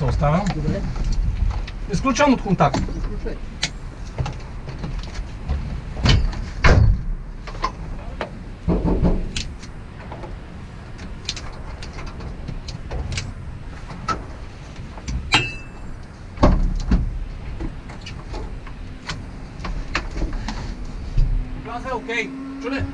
Се оставям. Добре. Изключвам от контакт. Изключай. Газа е?